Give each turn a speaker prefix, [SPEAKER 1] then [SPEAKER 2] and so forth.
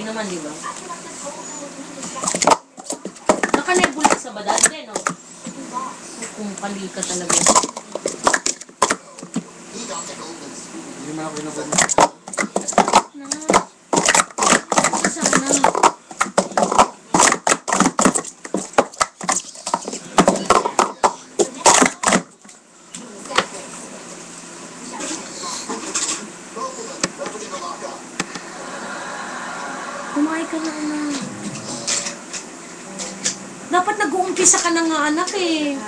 [SPEAKER 1] Hindi naman, di ba? Nakanebuliza ba dati, no? Kung kali ka talaga.
[SPEAKER 2] Hindi man ako pinapad
[SPEAKER 1] Kumain ka na, anak. Dapat nag-uumpisa ka na nga, anak, eh.